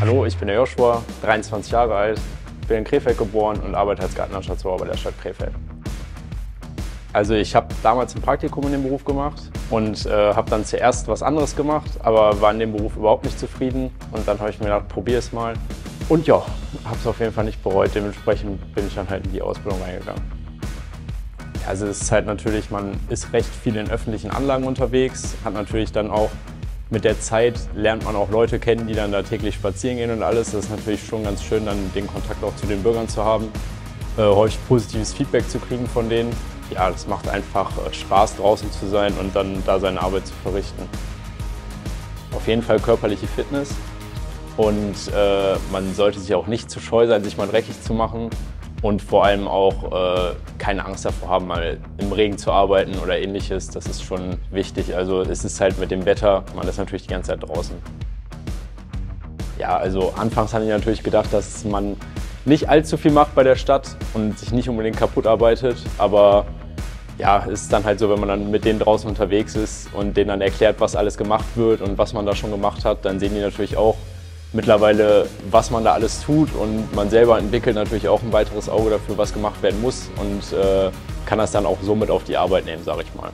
Hallo, ich bin der Joshua, 23 Jahre alt, bin in Krefeld geboren und arbeite als Gartenlandschaftsbauer bei der Stadt Krefeld. Also ich habe damals ein Praktikum in dem Beruf gemacht und äh, habe dann zuerst was anderes gemacht, aber war in dem Beruf überhaupt nicht zufrieden und dann habe ich mir gedacht, probier es mal. Und ja, habe es auf jeden Fall nicht bereut, dementsprechend bin ich dann halt in die Ausbildung reingegangen. Also es ist halt natürlich, man ist recht viel in öffentlichen Anlagen unterwegs, hat natürlich dann auch mit der Zeit lernt man auch Leute kennen, die dann da täglich spazieren gehen und alles. Das ist natürlich schon ganz schön, dann den Kontakt auch zu den Bürgern zu haben, äh, häufig positives Feedback zu kriegen von denen. Ja, das macht einfach äh, Spaß draußen zu sein und dann da seine Arbeit zu verrichten. Auf jeden Fall körperliche Fitness und äh, man sollte sich auch nicht zu scheu sein, sich mal dreckig zu machen und vor allem auch äh, keine Angst davor haben, mal im Regen zu arbeiten oder ähnliches. Das ist schon wichtig. Also es ist halt mit dem Wetter, man ist natürlich die ganze Zeit draußen. Ja, also anfangs hatte ich natürlich gedacht, dass man nicht allzu viel macht bei der Stadt und sich nicht unbedingt kaputt arbeitet, aber ja, ist dann halt so, wenn man dann mit denen draußen unterwegs ist und denen dann erklärt, was alles gemacht wird und was man da schon gemacht hat, dann sehen die natürlich auch, mittlerweile, was man da alles tut und man selber entwickelt natürlich auch ein weiteres Auge dafür, was gemacht werden muss und äh, kann das dann auch somit auf die Arbeit nehmen, sage ich mal.